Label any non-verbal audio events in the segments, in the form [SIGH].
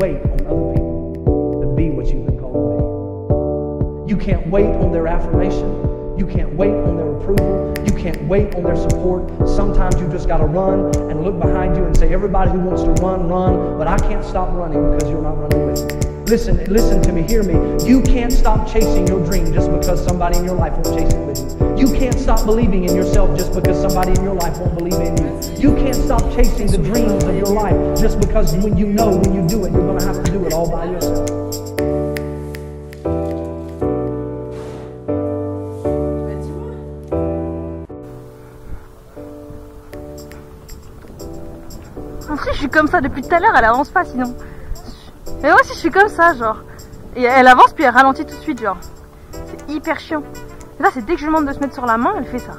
wait on other people to be what you've been called to be. You can't wait on their affirmation. You can't wait on their approval. You can't wait on their support. Sometimes you just got to run and look behind you and say, everybody who wants to run, run, but I can't stop running because you're not running with me. Listen, listen to me, hear me. You can't stop chasing your dream just because somebody in your life won't chase it with you. You can't stop believing in yourself just because somebody in your life won't believe in you. You can't stop chasing the dreams of your life just because when you know when you do it, you're going to have to do it all by yourself. Comme ça depuis tout à l'heure, elle avance pas sinon. Mais moi aussi je suis comme ça, genre. Et elle avance puis elle ralentit tout de suite, genre. C'est hyper chiant. Et là, c'est dès que je lui demande de se mettre sur la main, elle fait ça.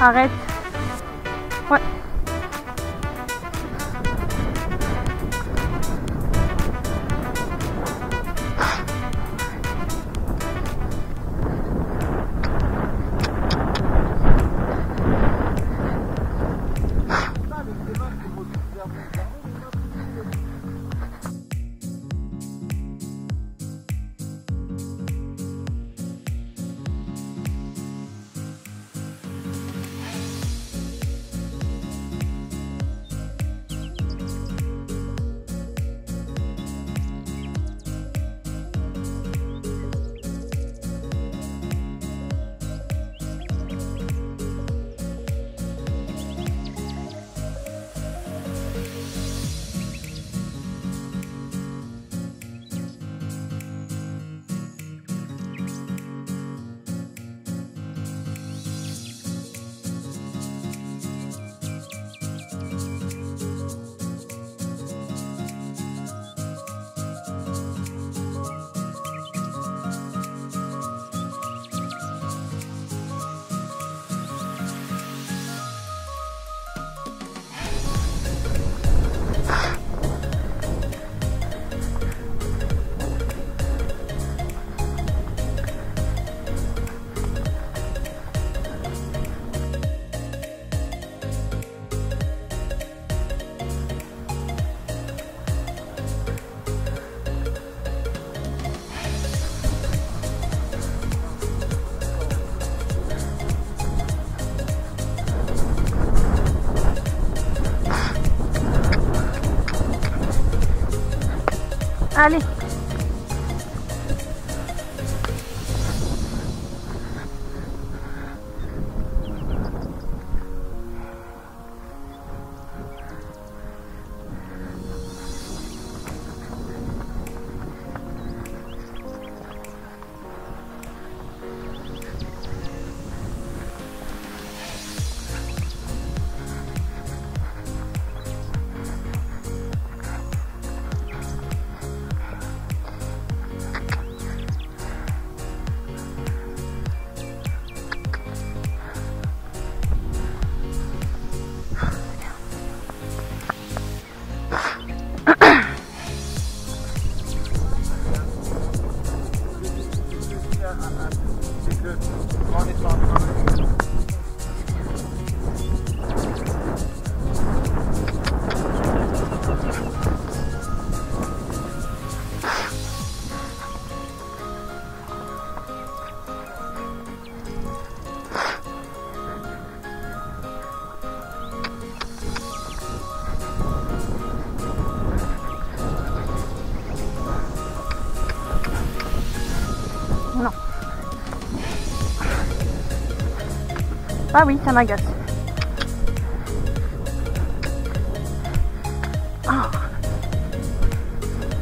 Arrête. Ouais. Ah oui, ça m'agace. Ah.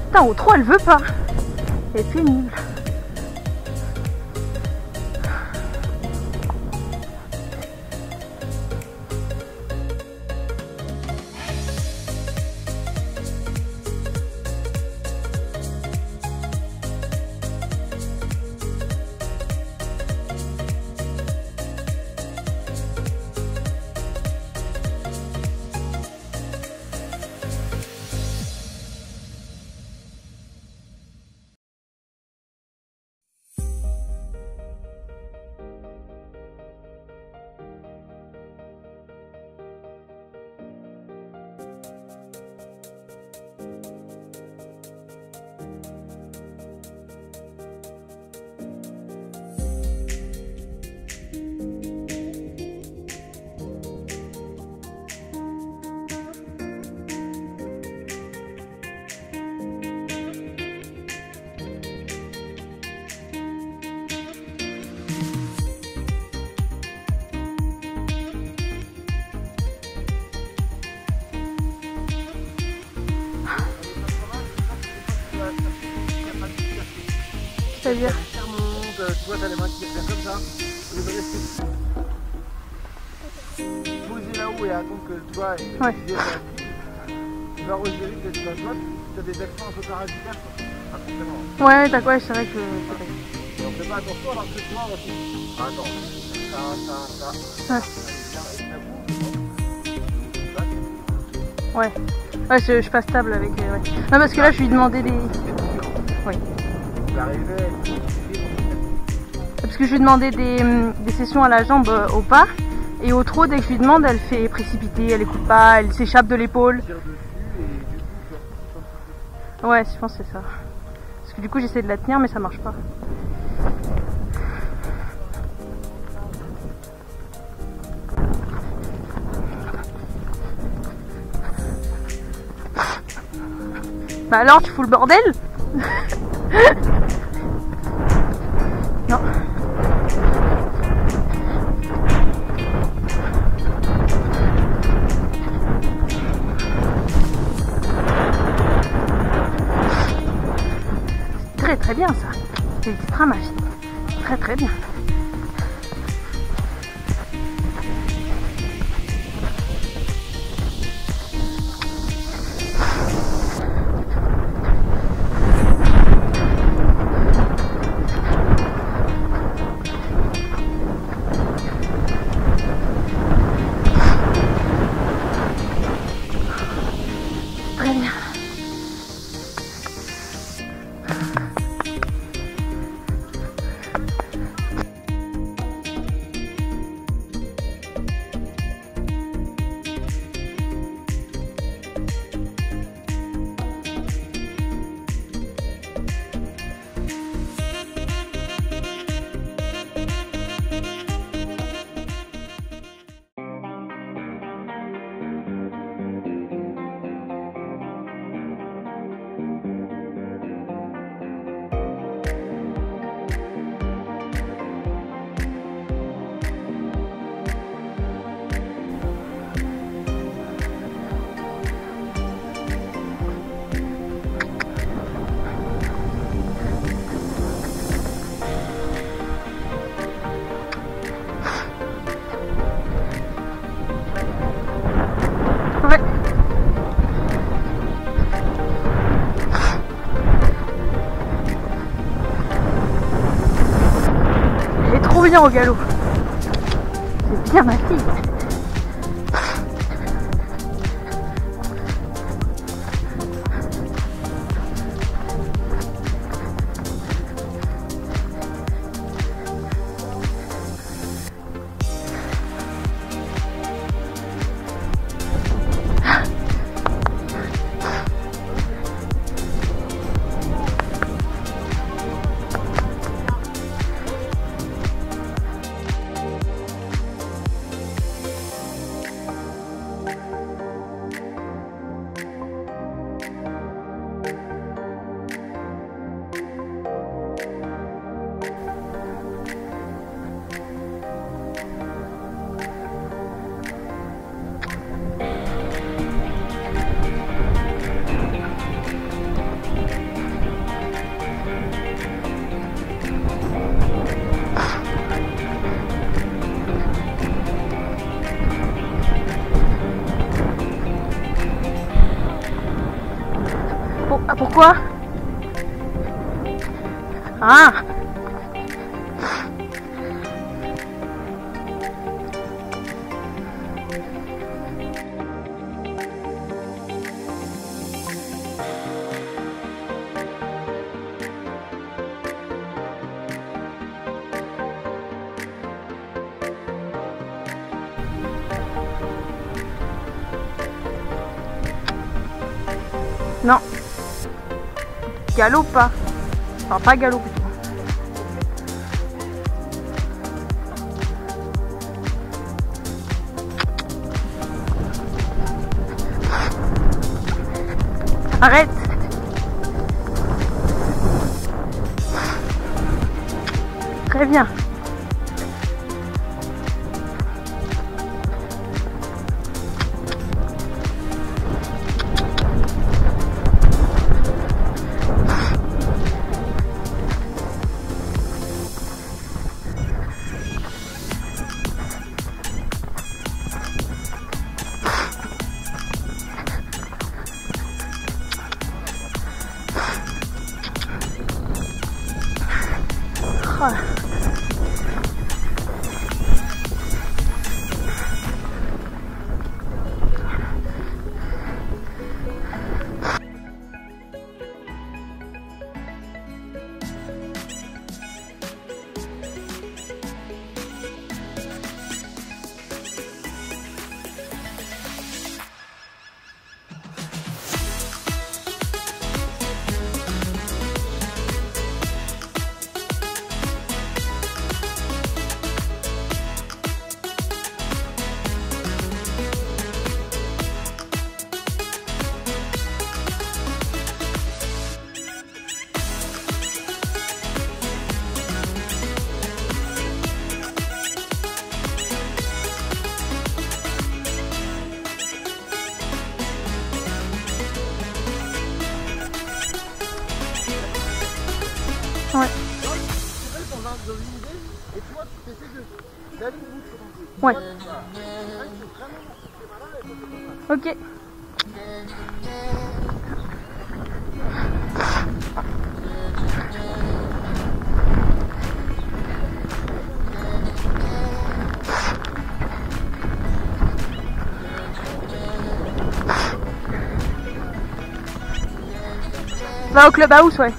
Putain, au 3, elle veut pas. Elle est pénible. C'est-à-dire Tu vois, t'as les mains qui faire comme ça. Au lieu de rester posé là-haut et attendre que tu vois. et- Ouais. Tu vas peut-être tu vas tu as des accents un peu. Ouais, d'accord, ouais, c'est vrai que. Donc fais pas attention alors que toi aussi. Non. Ça, ça, ça. Ouais. Ouais. Ouais, je, je passe table avec. euh, ouais. Non, parce que là, je lui demandais des. Oui. Parce que je lui demandais des, hum, des sessions à la jambe euh, au pas. Et au trot, dès que je lui demande, elle fait précipiter, elle écoute pas, elle s'échappe de l'épaule. Ouais, je pense que c'est ça. Parce que du coup, j'essaie de la tenir, mais ça marche pas. Bah alors, tu fous le bordel? [LAUGHS] Non. Très très bien ça. C'est extra magique. Très très bien. Au galop. C'est bien ma fille. Non. Galop pas. Enfin, pas galop plutôt. Arrête Ok. Va au clubhouse, ouais.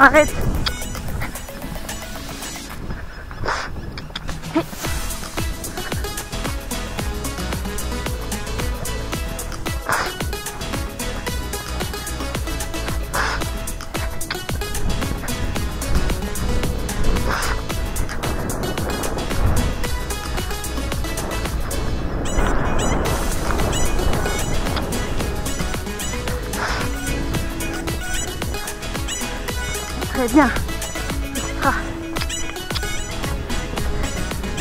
Arrête. Très bien. Ah.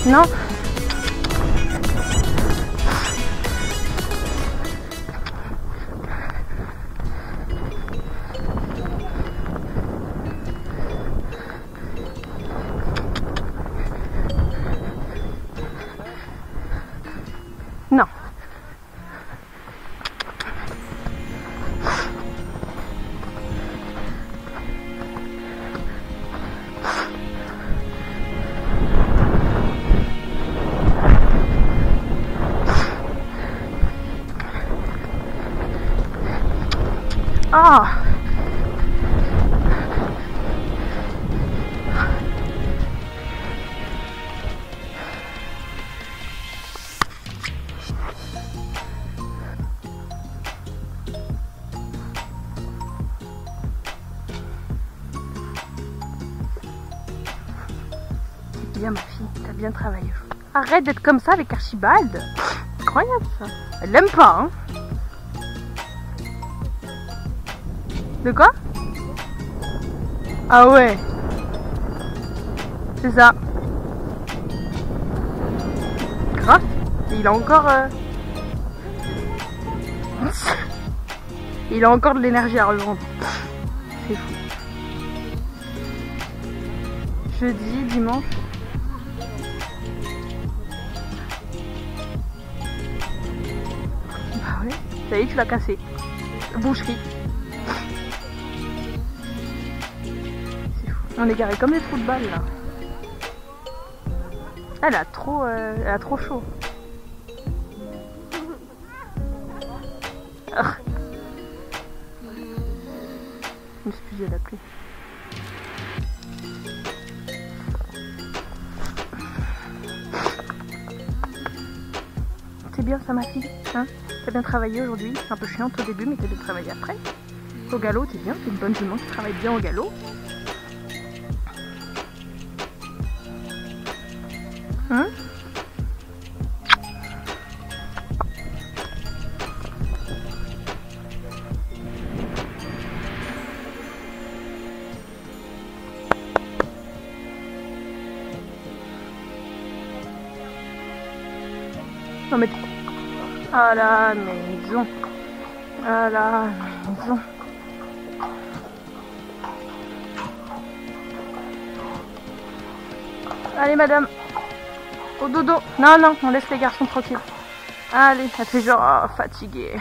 Non. Ah bien ma fille, t'as bien travaillé. Arrête d'être comme ça avec Archibald. Incroyable ça. Elle l'aime pas, hein. De quoi Ah ouais. C'est ça. Grave. Il a encore... euh, [LAUGHS] Il a encore de l'énergie à revendre. C'est fou. Jeudi, dimanche. Bah ouais, ça y est, tu l'as cassé. Boucherie. On est garé comme des trous de balles là. Elle a trop, euh, elle a trop chaud. [LAUGHS] À la pluie. C'est bien ça ma fille, hein? T'as bien travaillé aujourd'hui, c'est un peu chiant au début mais t'as bien travaillé après. Au galop t'es bien, t'es une bonne jument qui travaille bien au galop. À la maison. À la maison. Allez madame. Au dodo. Non, non, on laisse les garçons tranquilles. Allez, elle fait genre oh, fatiguée.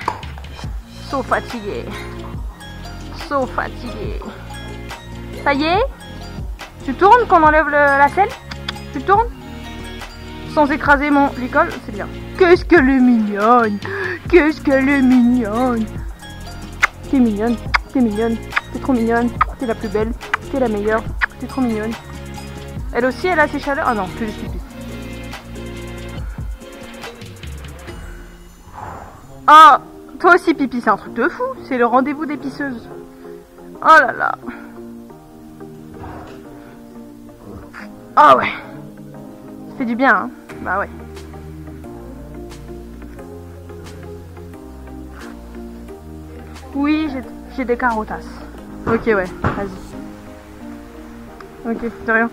So fatiguée. So fatiguée. Ça y est? Tu tournes qu'on enlève la selle? Tu tournes? Sans écraser mon licol, c'est bien. Qu'est-ce qu'elle est mignonne Qu'est-ce qu'elle est mignonne T'es mignonne, t'es mignonne, t'es trop mignonne, t'es la plus belle, t'es la meilleure, t'es trop mignonne. Elle aussi, elle a ses chaleurs Ah non, plus juste pipi. Ah, toi aussi pipi, c'est un truc de fou. C'est le rendez-vous des pisseuses. Oh là là. Ah ouais. Fait du bien, hein. Bah ouais. Oui, j'ai- des carottas. Ok, ouais, vas-y. Ok, de rien.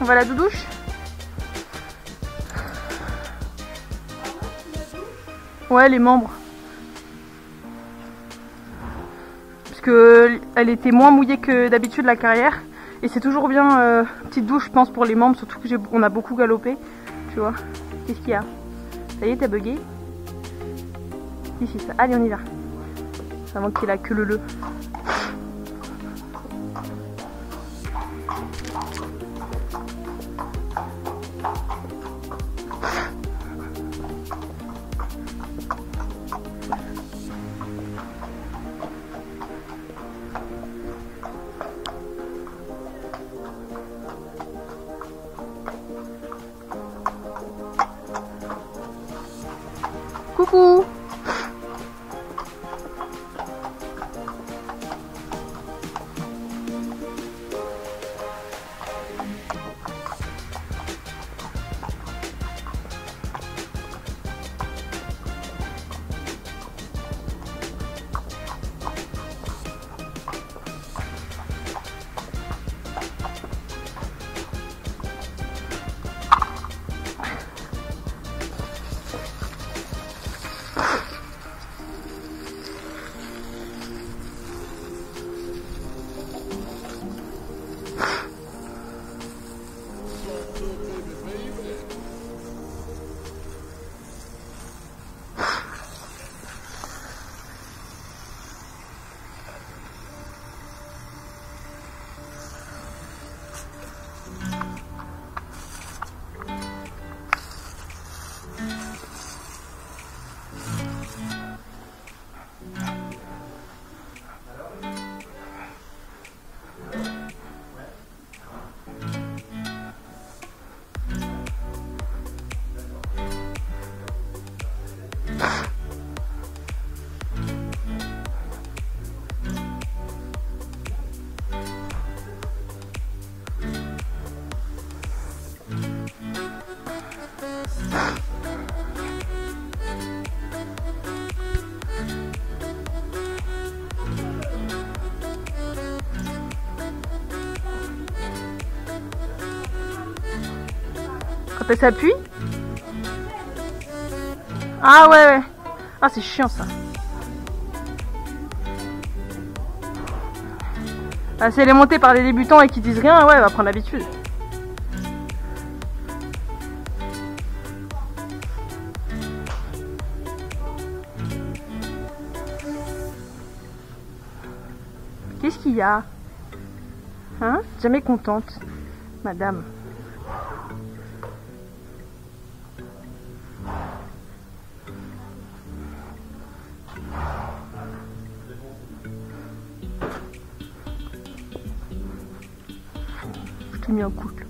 On va à la doudouche Ouais, les membres. Parce que elle était moins mouillée que d'habitude la carrière. Et c'est toujours bien, euh, petite douche, je pense, pour les membres, surtout que j'ai- on a beaucoup galopé. Tu vois Qu'est-ce qu'il y a? Ça y est, t'as bugué? Ici, ça. Allez, on y va. Avant qu'il ait la queue le le. Coucou Elle s'appuie Ah ouais, ouais. Ah, c'est chiant ça. Ah, si elle est montée par les débutants et qui disent rien, ouais, elle va prendre l'habitude. Qu'est-ce qu'il y a? Hein? Jamais contente, madame. Je t'ai mis un couple.